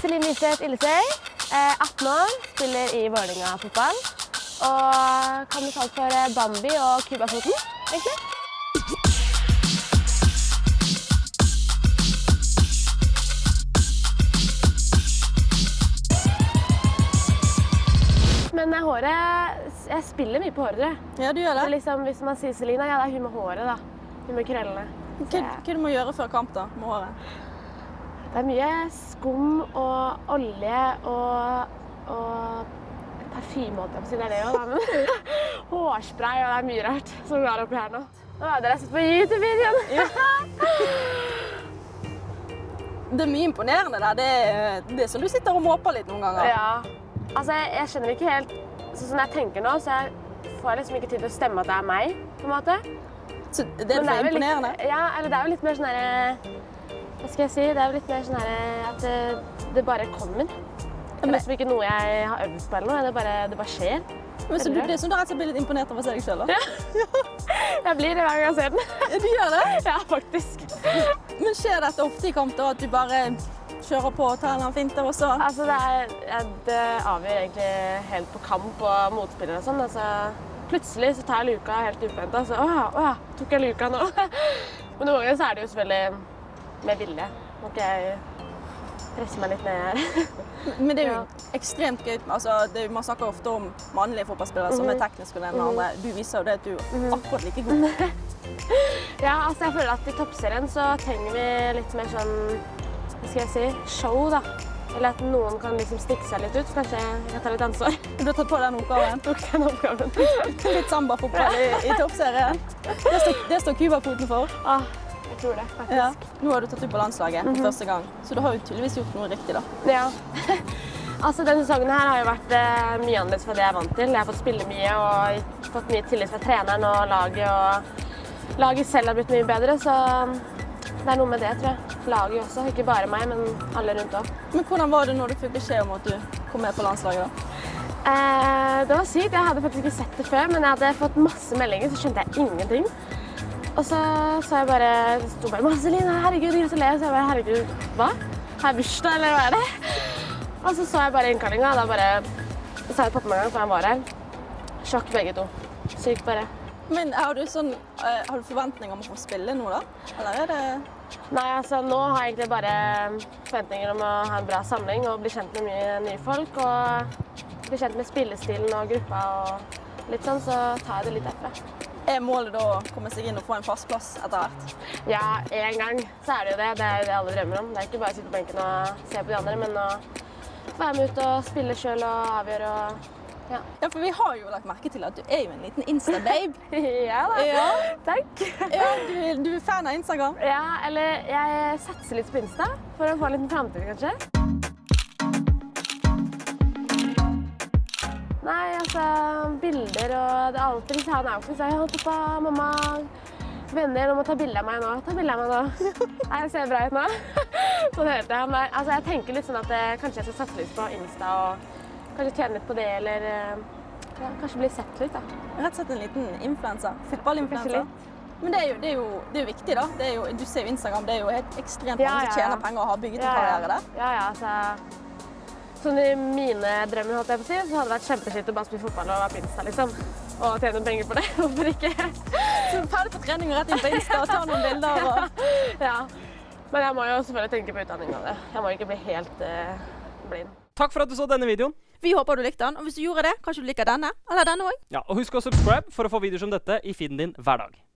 Celine Liseth Illesøy. Eh, 18 år, spiller i Vålerenga fotball. Og kan bli kalt for eh, Bambi og Cubafoten, egentlig. Men eh, håret Jeg spiller mye på håret, jeg. Ja, du gjør det. liksom, hvis man sier Selina, ja, det er hun med håret, da. Hun med krøllene. Hva, hva du må gjøre før kamp da, med håret? Det er mye skum og olje og, og parfyme, holdt jeg på å si. Det er det jo, da. Men hårspray og det er mye rart som går oppi her nå. Nå har dere sett på YouTube-videoen. Det er mye imponerende der. Det er, det er som du sitter og måper litt noen ganger. Ja. Altså, jeg, jeg skjønner ikke helt Sånn som jeg tenker nå, så jeg får liksom ikke tid til å stemme at det er meg, på en måte. Så det er det er imponerende? litt- Ja, eller det er jo litt mer sånn herre Hva skal jeg si? Det er jo litt mer sånn at det, det bare kommer. Det er liksom ikke noe jeg har øvd på eller noe. Det bare, det bare skjer. Men så du, det er som du rett og blir litt imponert over å se deg sjøl. Jeg blir det hver gang jeg ser den. Ja, du gjør det? Ja, faktisk. Men skjer dette ofte i kamp, da? At du bare kjører på og tar en finte og så Altså, det, er, det avgjør egentlig helt på kamp og motspillere og sånn. Altså, plutselig så tar jeg luka helt uventa. Så å ja, å tok jeg luka nå? Men noen ganger så er det jo selvfølgelig med vilje. Må ikke jeg presse meg litt ned her. Men det er jo Ja. ekstremt gøy. Altså, det, er man snakker ofte om mannlige fotballspillere som er tekniske og den Mhm. andre. Du viser jo det at du er akkurat like god. Ja, altså jeg føler at i toppserien så trenger vi litt mer sånn Hva skal jeg si? Show, da. Eller at noen kan liksom stikke seg litt ut. Kanskje jeg kan ta litt ansvar. Du har tatt på den oppgaven. Tok den oppgaven. Litt sambafotball i, i toppserien. Det står, det står Cuba-foten for. Ah, jeg tror det, faktisk. Ja. Nå har du tatt ut på landslaget for første gang, så du har jo tydeligvis gjort noe riktig, da. Ja. altså, denne sesongen her har jo vært eh, mye annerledes fra det jeg er vant til. Jeg har fått spille mye og fått mye tillit fra treneren og laget. Og laget selv har blitt mye bedre, så det er noe med det, tror jeg. Laget også. Ikke bare meg, men alle rundt òg. Men hvordan var det når du fikk beskjed om at du kom med på landslaget? da? Eh, det var sykt. Jeg hadde faktisk ikke sett det før, men jeg hadde fått masse meldinger, så skjønte jeg ingenting. Og så sa jeg bare, sto bare 'Marceline, herregud, gratulerer'. Så jeg bare 'herregud, hva? Har jeg bursdag, eller hva er det?' Og så så jeg bare innkallinga, og da bare sa jeg til pappa med en gang, for han var her. Sjokk begge to. Sykt bare. Men har du, sånn, eh, har du forventninger om å få spille nå, da? Eller er det Nei, altså nå har jeg egentlig bare forventninger om å ha en bra samling og bli kjent med mye nye folk. Og bli kjent med spillestilen og gruppa og litt sånn, så tar jeg det litt derfra. Er målet da å komme seg inn og få en fast plass etter hvert? Ja, en gang så er det jo det. Det er det alle drømmer om. Det er ikke bare å sitte på benken og se på de andre, men å være med ut og spille sjøl og avgjøre og ja. Ja, for vi har jo lagt merke til at du er jo en liten Insta-babe. ja da. Ja. Takk. Ja, du, du er fan av Instagram. Ja, eller jeg satser litt på Insta for å få en liten framtid, kanskje. Nei, altså Bilder og det er alltid hvis han er oppe, så er jeg pappa, mamma, venner, nå må ta bilde av meg nå. Ta bilde av meg nå. Nei, jeg ser bra ut nå. Sånn hørte jeg. Men altså, jeg tenker litt sånn at eh, kanskje jeg skal satse litt på Insta og kanskje tjene litt på det, eller eh, ja, kanskje bli sett litt, da. Rett og slett en liten influenser. Fotballinfluenser. Men det er, jo, det, er jo, det er jo viktig, da. Det er jo, du ser jo Instagram, det er jo helt ekstremt mange som ja, ja. tjener penger og har bygget en karriere der. Ja, ja, altså Sånn i mine drømmer, holdt jeg på å si, så hadde det vært kjempefint å bare spille fotball og være på Insta, liksom. Og tjene penger på det. Hvorfor ikke? Så ferdig på trening og rett inn på Insta og ta noen bilder. Og... Ja. Men jeg må jo selvfølgelig tenke på utdanning av det. Jeg må ikke bli helt uh, blind. Takk for at du så denne videoen. Vi håper du likte den, og hvis du gjorde det, kanskje du liker denne, eller denne òg. Ja, og Husk å subscribe for å få videoer som dette i feeden din hver dag.